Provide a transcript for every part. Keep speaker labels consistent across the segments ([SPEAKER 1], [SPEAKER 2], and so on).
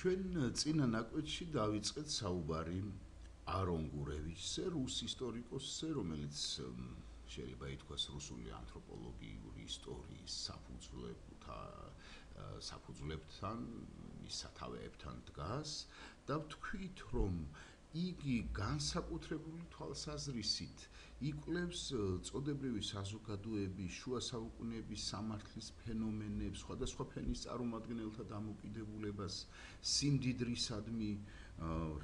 [SPEAKER 1] ჩვენ წინა ნაკვეთში დავიწყეთ საუბარი არონ გურევიჩზე, რუს ისტორიკოსზე, რომელიც შეიძლება ითქვას რუსული ანთროპოლოგიური ისტორიის საფუძვლებთან საფუძვლებთან, მის სათავეებთან დგას და ვთქვით, რომ იგი განსაკუთრებული თვალსაზრისით იკვლევს წოდებრივი საზოგადოების შუა საუკუნეების სამართლის ფენომენებს, სხვადასხვა ფენის წარმომადგენელთა დამოკიდებულებას სიმდიდრისადმი,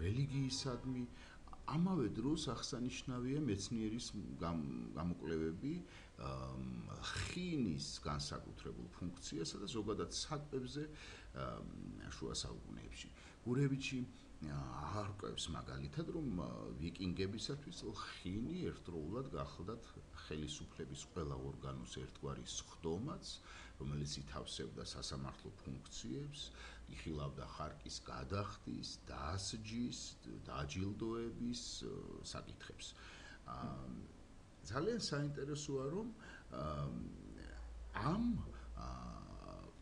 [SPEAKER 1] რელიგიისადმი, ამავე დროს აღსანიშნავია მეცნიერის გამოკვლევები ხინის განსაკუთრებულ ფუნქციასა და ზოგადად საკვებზე შუა საუკუნეებში. გურევიჩი აღარკვევს მაგალითად რომ ვიკინგებისათვის ხინი ერთდროულად გახლდათ ხელისუფლების ყველა ორგანოს ერთგვარი სხდომაც, რომელიც ითავსებდა სასამართლო ფუნქციებს, იხილავდა ხარკის გადახდის, დასჯის, დაჯილდოების საკითხებს. ძალიან საინტერესოა რომ ამ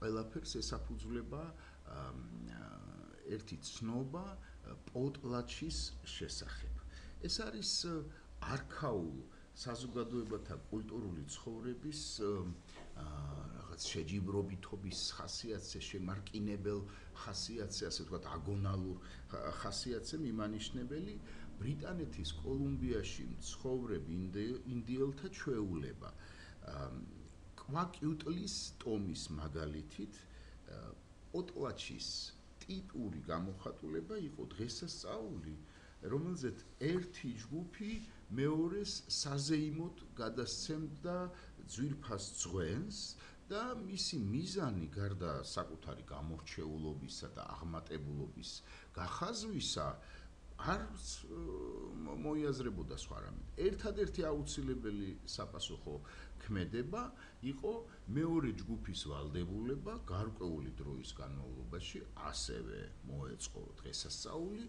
[SPEAKER 1] ყველაფერს ესაფუძვლება ერთი ცნობა პოტლაჩის შესახებ. ეს არის არქაულ საზოგადოებათა კულტურული ცხოვრების რაღაც შეჯიბრობითობის ხასიათზე შემარკინებელ ხასიათზე, ასე ვთქვათ, აგონალურ ხასიათზე მიმანიშნებელი ბრიტანეთის კოლუმბიაში მცხოვრებ ინდიელთა ჩვეულება. კვაკიუტლის ტომის მაგალითით ოტლაჩის ტიპური გამოხატულება იყო დღესასწაული, რომელზეც ერთი ჯგუფი მეორეს საზეიმოდ გადასცემდა ძვირფას ძღვენს და მისი მიზანი გარდა საკუთარი გამორჩეულობისა და აღმატებულობის გახაზვისა არ მოიაზრებოდა სხვა რამე. ერთადერთი აუცილებელი საპასუხო ქმედება იყო მეორე ჯგუფის ვალდებულება გარკვეული დროის განმავლობაში ასევე მოეწყო დღესასწაული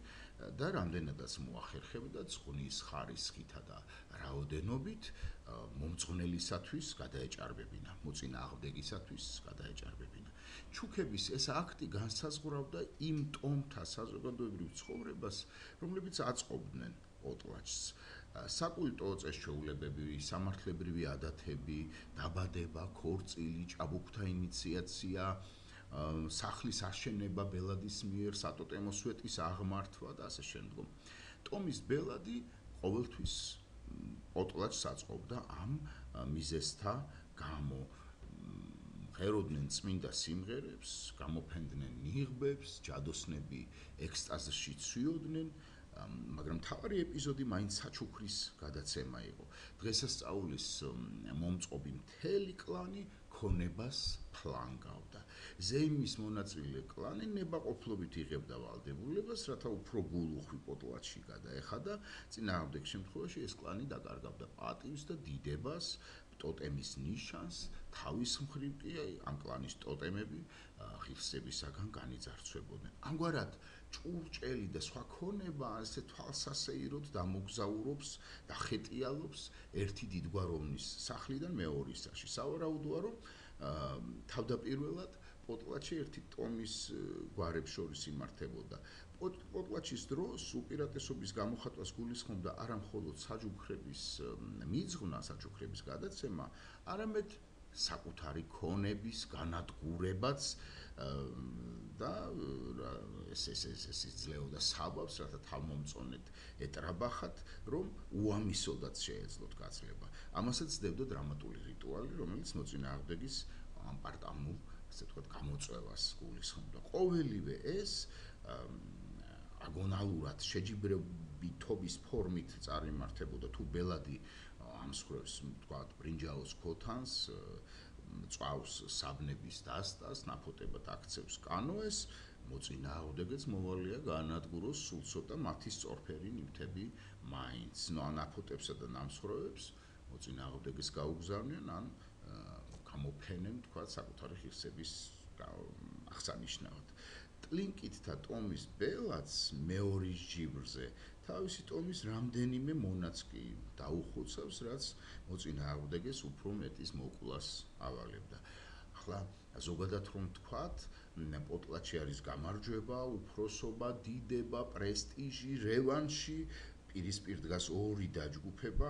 [SPEAKER 1] და რამდენადაც მოახერხებდა წყნის ხარისხითა და რაოდენობით მომწყნელისათვის გადაეჭარბებინა, მოწინააღმდეგისათვის გადაეჭარბებინა. ჩუქების ეს აქტი განსაზღვრავდა იმ ტომთა საზოგადოებრივ ცხოვრებას, რომლებიც აწყობდნენ ოტლაჩს. საკულტო წესჩვეულებები, სამართლებრივი ადათები, დაბადება, ქორწილი, ჭაბუკთა ინიციაცია, სახლის აშენება ბელადის მიერ, სატოტემო სვეტის აღმართვა და ასე შემდგომ. ტომის ბელადი ყოველთვის ოტლაჩს აწყობდა ამ მიზესთა გამო. ღეროდნენ წმინდა სიმღერებს, გამოფენდნენ ნიღბებს, ჯადოსნები ექსტაზში ცვიოდნენ, მაგრამ თავარი ეპიზოდი მაინც საჩუქრის გადაცემა იყო. დღესასწაულის მომწყობი მთელი კლანი ქონებას ფლანგავდა. ზეიმის მონაწილე კლანი ნებაყოფლობით იღებდა ვალდებულებას, რათა უფრო გულუხვი პოტლაჩი გადაეხადა. წინააღმდეგ შემთხვევაში ეს კლანი დაკარგავდა პატივს და დიდებას, ტოტემის ნიშანს, თავის მხრივ კი ამ კლანის ტოტემები ღირსებისაგან განიძარცვებოდნენ. ამგვარად, ჭურჭელი და სხვა ქონება ასე თვალსასეიროდ დამოგზაურობს და ხეტიალობს ერთი დიდგვაროვნის სახლიდან მეორისაში. სავარაუდოა, რომ თავდაპირველად პოტლაჩი ერთი ტომის გვარებს შორის იმართებოდა. პოტლაჩის დროს უპირატესობის გამოხატვას გულისხმობდა არა მხოლოდ საჯუქრების მიძღვნა, საჯუქრების გადაცემა, არამედ საკუთარი ქონების განადგურებაც და ეს ეს ეს ეს იძლეოდა საბავს, რათა თავმომწონეთ ეტრაბახათ, რომ უამისოდაც შეეძლოთ გაცლება. ამასაც ძდებდა დრამატული რიტუალი, რომელიც მოწინააღმდეგის ამ პარტამულ, ასე ვთქვათ, გამოწვევას გულისხმობდა. ყოველივე ეს აგონალურად შეჯიბრებითობის ფორმით წარიმართებოდა თუ ბელადი ამ სხროს ვთქვათ ბრინჯაოს ქოთანს წავს საბნების დასტას ნაფოტებად აქცევს კანოეს მოწინააღმდეგეც მოვალია განადგუროს სულ ცოტა მათი სწორფერი ნივთები მაინც. ნუ ანაფოტებსა და ნამსხვრევებს მოწინააღმდეგეს გაუგზავნიან ან გამოფენენ თქვა საკუთარი ხირსების აღსანიშნავად ტლინკით და ტომის ბელაც მეორის ჯიბრზე თავისი ტომის რამდენიმე მონაც კი დაუხოცავს, რაც მოწინააღმდეგეს უფრო მეტის მოკლას ავალებდა. ახლა ზოგადად რომ თქვათ, პოტლაჩი არის გამარჯვება, უფროსობა, დიდება, პრესტიჟი, რევანში, პირისპირ დგას ორი დაჯგუფება,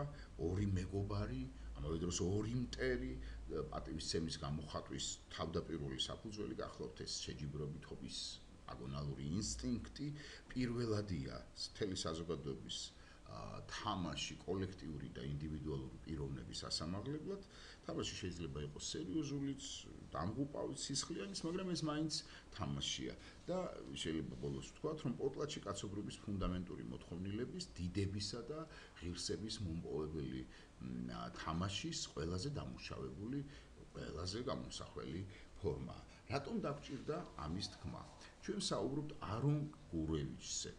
[SPEAKER 1] ორი მეგობარი, ამავე დროს ორი მტერი, პატივისცემის გამოხატვის თავდაპირველი საფუძველი გახლავთ ეს შეჯიბრობითობის აგონალური ინსტინქტი პირველადია მთელი საზოგადოების თამაში კოლექტიური და ინდივიდუალური პიროვნების ასამაღლებლად თამაში შეიძლება იყოს სერიოზულიც, დამღუპავიც, სისხლიანიც, მაგრამ ეს მაინც თამაშია და შეიძლება ბოლოს ვთქვათ, რომ პოტლაჩი კაცობრიობის ფუნდამენტური მოთხოვნილების, დიდებისა და ღირსების მომპოვებელი თამაშის ყველაზე დამუშავებული, ყველაზე გამოსახველი ფორმაა. რატომ დაგჭირდა ამის თქმა? ჩვენ საუბრობთ არონ გურევიჩზე.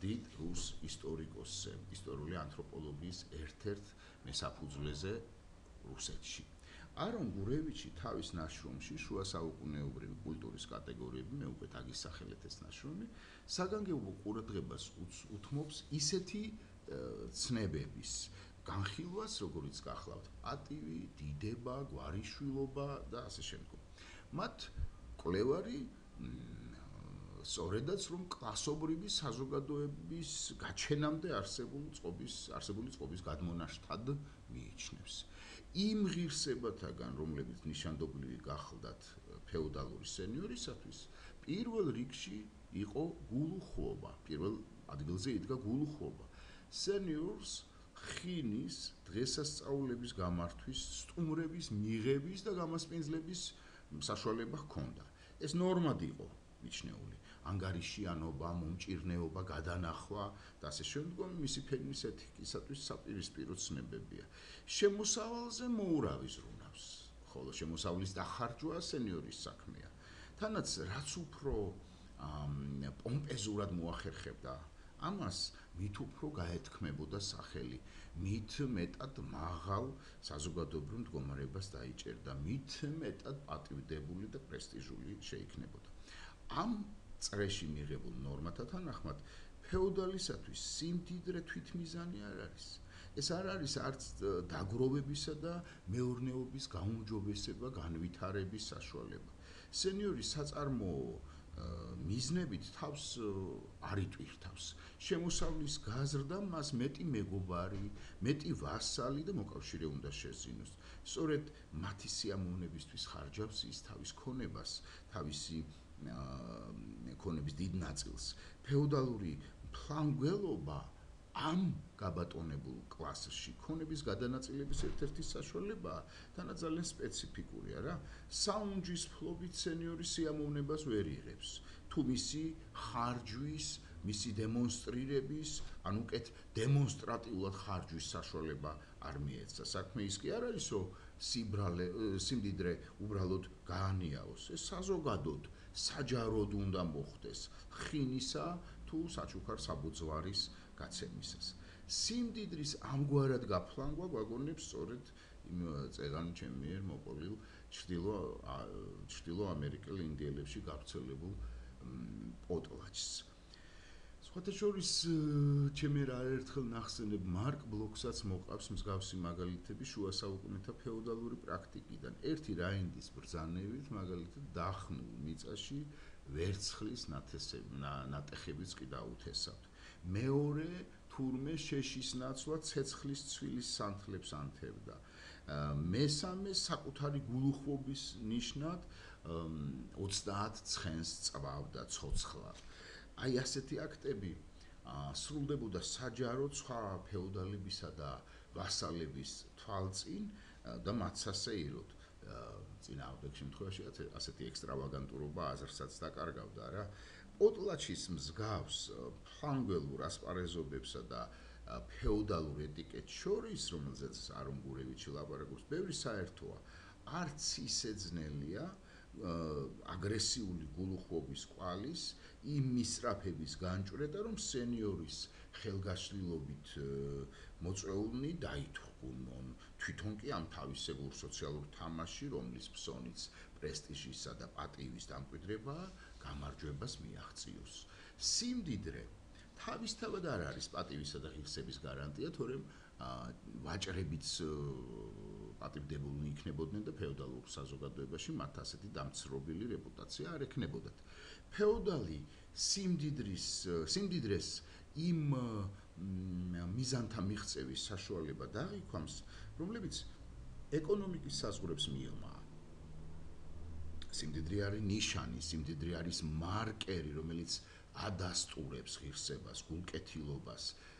[SPEAKER 1] დიდ რუს ისტორიკოსზე, ისტორიული ანთროპოლოგიის ერთ-ერთ მესაფუძვლეზე რუსეთში. არონ გურევიჩი თავის ნაშრომში შუა საუკუნეობრივი კულტურის კატეგორიები მე უკვე დაგისახელეთ ეს ნაშრომი, საგანგებო ყურადღებას უთმობს ისეთი ცნებების განხილვას, როგორიც გახლავთ პატივი, დიდება, გვარიშვილობა და ასე შემდგომ. მათ კლევარი სწორედაც რომ კლასობრივი საზოგადოების გაჩენამდე არსებულ წყობის არსებული წყობის გადმონაშთად მიიჩნევს. იმ ღირსებათაგან, რომლებიც ნიშანდობლივი გახლდათ ფეოდალური სენიორისათვის, პირველ რიგში იყო გულუხობა. პირველ ადგილზე იდგა გულუხობა. სენიორს ხინის დღესასწაულების გამართვის, სტუმრების მიღების და გამასპინძლების საშუალება ჰქონდა. ეს ნორმად იყო მიჩნეული. ანგარიშიანობა, მომჭირნეობა, გადანახვა და ასე შემდგომ მისი ფერმის ეთიკისათვის საპირისპირო ცნებებია. შემოსავალზე მოურავი ზრუნავს, ხოლო შემოსავლის დახარჯვა სენიორის საქმეა. თანაც რაც უფრო პომპეზურად მოახერხებდა ამას მით უფრო გაეთქმებოდა სახელი, მით მეტად მაღალ საზოგადოებრივ მდგომარეობას დაიჭერდა, მით მეტად პატივდებული და პრესტიჟული შეიქნებოდა. ამ წრეში მიღებულ ნორმათა თანახმად ფეოდალისათვის სიმდიდრე თვითმიზანი არ არის. ეს არ არის არც დაგროვებისა და მეურნეობის გაუმჯობესება, განვითარების საშუალება. სენიორი საწარმოო მიზნებით თავს არ იტვირთავს. შემოსავლის გაზრდა მას მეტი მეგობარი, მეტი ვასალი და მოკავშირე უნდა შეძინოს. სწორედ მათი სიამოვნებისთვის ხარჯავს ის თავის ქონებას, თავისი ქონების დიდ ნაწილს. ფეოდალური ფლანგველობა ამ გაბატონებულ კლასში ქონების გადანაწილების ერთ-ერთი საშუალებაა, თანაც ძალიან სპეციფიკურია რა. საუნჯის ფლობით სენიორი სიამოვნებას ვერ იღებს. თუ მისი ხარჯვის, მისი დემონსტრირების, ან უკეთ დემონსტრატიულად ხარჯვის საშუალება არ მიეცა. საქმე ის კი არ არის, რომ სიმბრალე სიმდიდრე უბრალოდ გაანიაოს. ეს საზოგადოდ საჯაროდ უნდა მოხდეს ხინისა თუ საჩუქარ საბუძვარის გაცემისას. სიმდიდრის ამგვარად გაფლანგვა გვაგონებს სწორედ იმ წეგან ჩემიერ მოპოვილ ჩtildeო ჩtildeო ამერიკელ ინდიელებში გავრცელებულ პოტლაჩს. სხვათა შორის э, ჩემი რა ერთხელ ნახსენებ მარკ ბლოკსაც მოყავს მსგავსი მაგალითები შუა საუკუნეთა ფეოდალური პრაქტიკიდან. ერთი რაინდის ბრძანებით, მაგალითად, დახმულ მიწაში ვერცხლის ნათესები, ნატეხებიც კი დაუთესავთ. მეორე თურმე შეშის ნაცვლა ცეცხლის ცვილის სანთლებს ანთებდა. მესამე საკუთარი გულუხვობის ნიშნად 30 ცხენს წვავდა ცოცხლად. აი ასეთი აქტები სრულდებოდა საჯაროდ სხვა ფეოდალებისა და ვასალების თვალწინ და მათ სასეიროდ წინააღმდეგ შემთხვევაში ასეთი ექსტრავაგანტურობა აზრსაც დაკარგავდა რა პოტლაჩის მსგავს ფლანგველურ ასპარეზობებსა და ფეოდალურ ეტიკეტს შორის, რომელზეც არონგურევიჩი ლაპარაკობს, ბევრი საერთოა. არც ისე ძნელია, აგრესიული გულუხვობის კვალის იმ მისრაფების განჭრედა რომ სენიორის ხელგაშლილობით მოწეულნი დაითხოვონ. თვითონ კი ამ თავისებურ სოციალურ თამაში რომლის ფსონიც პრესტიჟისა და პატივის დამკვიდრება გამარჯვებას მიაღწიოს. სიმდიდრე თავისთავად არ არის პატივისა და ღირსების გარანტია თორემ ვაჭრებიც პატივდებულნი იქნებოდნენ და ფეოდალურ საზოგადოებაში მათ ასეთი დამცრობილი რეპუტაცია არ ექნებოდათ. ფეოდალი სიმდიდრის სიმდიდრეს იმ მიზანთა მიღწევის საშუალება დააიქვამს, რომლებიც ეკონომიკის საზღურებს მიელმაა. სიმდიდრე არის ნიშანი, სიმდიდრე არის მარკერი, რომელიც ადასტურებს ღირსებას, გულკეთილობას, აა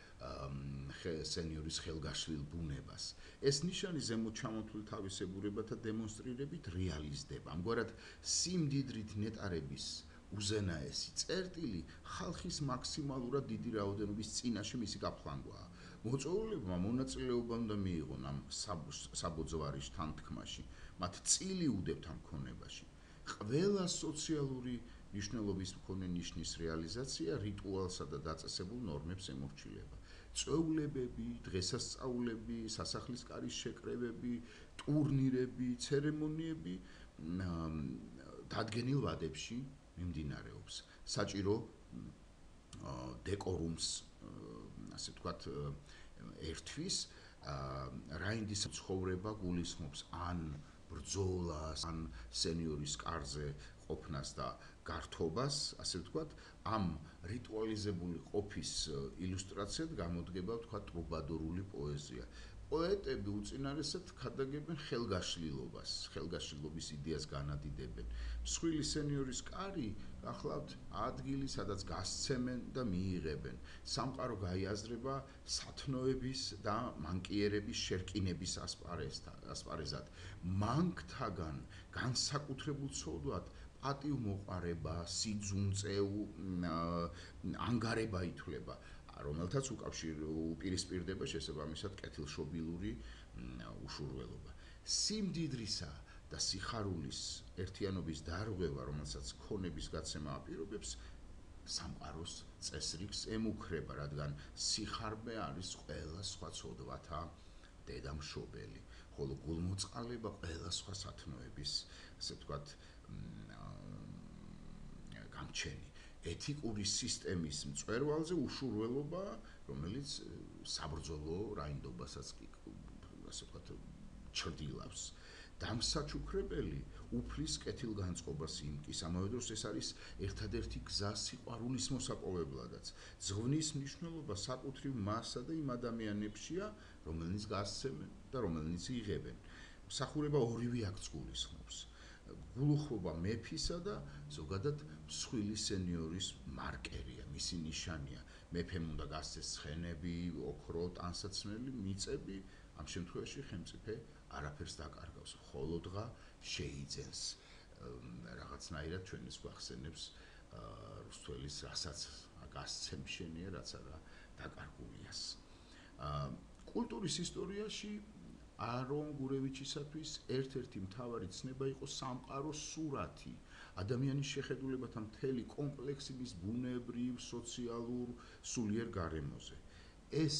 [SPEAKER 1] სენიორის ხელგაშლილ ბუნებას. ეს ნიშანი ზემოთ ჩამოთვლილ თავისებურებათა დემონსტრირებით რეალიზდება. ამგვარად, სიმდიდრით ნეტარების უზენაესი წერტილი ხალხის მაქსიმალურად დიდი რაოდენობის წინაშე მისი გაფლანგვაა. მოწვეულებმა მონაწილეობა უნდა მიიღონ ამ საბოძვარის თანთქმაში. მათ წილი უდებთ ამ ქონებაში. ყველა სოციალური ნიშნულობის მქონე ნიშნის რეალიზაცია რიტუალსა და დაწესებულ ნორმებს ემორჩილება. წვეულებები, დღესასწაულები, სასახლის კარის შეკრებები, ტურნირები, ცერემონიები დადგენილ ვადებში მიმდინარეობს. საჭირო დეკორუმს, ასე ვთქვათ, ერთვის რაინდის ცხოვრება გულისხმობს ან ბრძოლას, ან სენიორის კარზე ყოფნას და გართობას, ასე ვთქვათ, ამ რიტუალიზებული ყოფის ილუსტრაციად გამოდგება ვთქვათ ტრუბადორული პოეზია. პოეტები უწინარესად ხადაგებენ ხელგაშლილობას, ხელგაშლილობის იდეას განადიდებენ. მსხვილი სენიორის კარი გახლავთ ადგილი, სადაც გასცემენ და მიიღებენ. სამყარო გაიაზრება სათნოების და მანკიერების შერკინების ასპარეზთან, ასპარეზად. მანქთაგან განსაკუთრებულ ცოდვად პატივმოყარება, სიძუნწე, ანგარება ითვლება, რომელთაც უკავშირ უპირისპირდება შესაბამისად კეთილშობილური უშურველობა. სიმდიდრისა და სიხარულის ერთიანობის დარღვევა, რომელსაც ქონების გაცემა აპირობებს, სამყაროს წესრიგს ემუქრება, რადგან სიხარბე არის ყველა სხვა ცოდვათა დედამშობელი, ხოლო გულმოწყალება ყველა სხვა სათნოების, ასე ვთქვათ, გამჩენი ეთიკური სისტემის მწვერვალზე უშურველობა, რომელიც საბრძოლო რაინდობასაც კი ასე ვთქვათ ჩრდილავს. დამსაჩუქრებელი უფლის კეთილგანწყობას იმკის, ამავე დროს ეს არის ერთადერთი გზა სიყვარულის მოსაპოვებლადაც. ზღვნის მნიშვნელობა საკუთრივ მასსა და იმ ადამიანებშია, რომელნიც გასცემენ და რომელნიც იღებენ. მსახურება ორივე აქ გულისხმობს. გულუხობა მეფისა და ზოგადად მსხვილი სენიორის მარკერია, მისი ნიშანია. მეფემ უნდა გასცეს ცხენები, ოქრო, ტანსაცმელი, მიწები, ამ შემთხვევაში ხელმწიფე არაფერს დაკარგავს, ხოლო დღა შეიძენს რაღაცნაირად ჩვენს გვახსენებს რუსთველის რასაც გასცემ შენია, რაც არა დაკარგულიას. კულტურის ისტორიაში არონ გურევიჩისათვის ერთ-ერთი მთავარი ცნება იყო სამყაროს სურათი, ადამიანის შეხედულებათა მთელი კომპლექსი მის ბუნებრივ, სოციალურ, სულიერ გარემოზე. ეს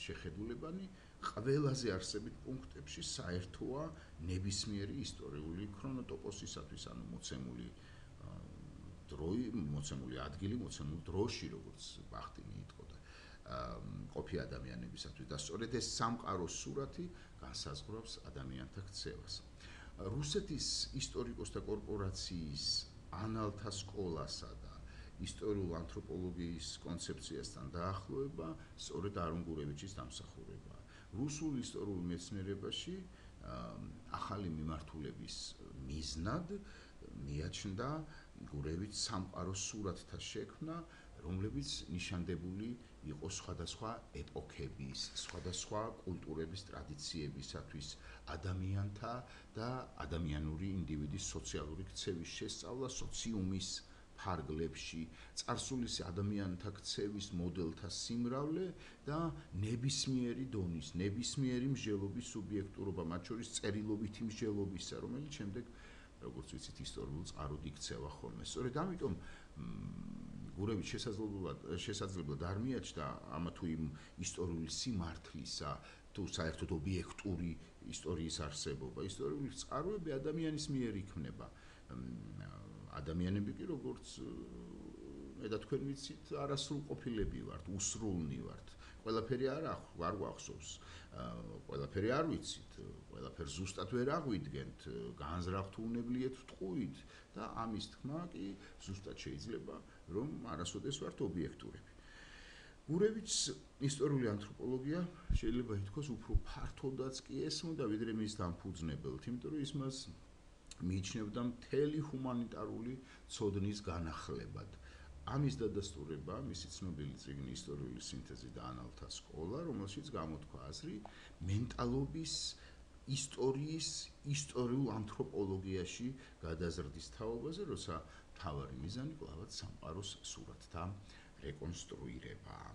[SPEAKER 1] შეხედულებანი ყველაზე არსებით პუნქტებში საერთოა ნებისმიერი ისტორიული ქრონოტოპოსისათვის, ანუ მოცემული დროი, მოცემული ადგილი, მოცემულ დროში, როგორც ბახტინი იტყოდა, ყოფი ადამიანებისათვის და სწორედ ეს სამყაროს სურათი განსაზღვრავს ადამიანთა ქცევას. რუსეთის ისტორიკოსთა კორპორაციის ანალთა სკოლასა და ისტორიულ ანთროპოლოგიის კონცეფციასთან დაახლოება სწორედ არუნგურევიჩის დამსახურება. რუსულ ისტორიულ მეცნიერებაში ახალი მიმართულების მიზნად მიაჩნდა გურევიჩ სამყაროს სურათთა შექმნა, რომლებიც ნიშანდებული იყო სხვადასხვა ეპოქების, სხვადასხვა კულტურების ტრადიციებისათვის, ადამიანთა და ადამიანური ინდივიდის სოციალური ქცევის შესწავლა სოციუმის ფარგლებში, царსულის ადამიანთა ქცევის მოდელთა სიმრავლე და ნებისმიერი დონის, ნებისმიერი მსჯელობის სუბიექტურობა, მათ შორის წერილობითი მსჯელობისა, რომელიც შემდეგ როგორც ვიცით ისტორიულ წყაროდ იქცევა ხოლმე. სწორედ ამიტომ გურევი შესაძლებლად შესაძლებლად არ მიაჩნდა ამა თუ იმ ისტორიული სიმართლისა თუ საერთოდ ობიექტური ისტორიის არსებობა. ისტორიული წყაროები ადამიანის მიერ იქმნება ადამიანები კი როგორც მე და თქვენ ვიცით არასრულყოფილები ვართ უსრულნი ვართ. ყველაფერი არ არ გვახსოვს. ყველაფერი არ ვიცით, ყველაფერს ზუსტად ვერ აღვიდგენთ, განზრახთუნებლიეთ ვტყუით და ამის თქმა კი ზუსტად შეიძლება რომ არასოდეს ვართ ობიექტურები. გურევიჩს ისტორიული ანთროპოლოგია შეიძლება ითქვას უფრო ფართოდაც კი ესმოდა ვიდრე მის დამფუძნებელთ, იმიტომ რომ ის მას მიიჩნევდა მთელი ჰუმანიტარული ცოდნის განახლებად. ამის დადასტურება მისი ცნობილი წიგნი ისტორიული სინთეზი და ანალთა სკოლა, რომელშიც გამოთქვა აზრი მენტალობის ისტორიის ისტორიულ ანთროპოლოგიაში გადაზრდის თაობაზე, როცა თავარი მიზანი კლავად სამყაროს სურათთა რეკონსტრუირებაა.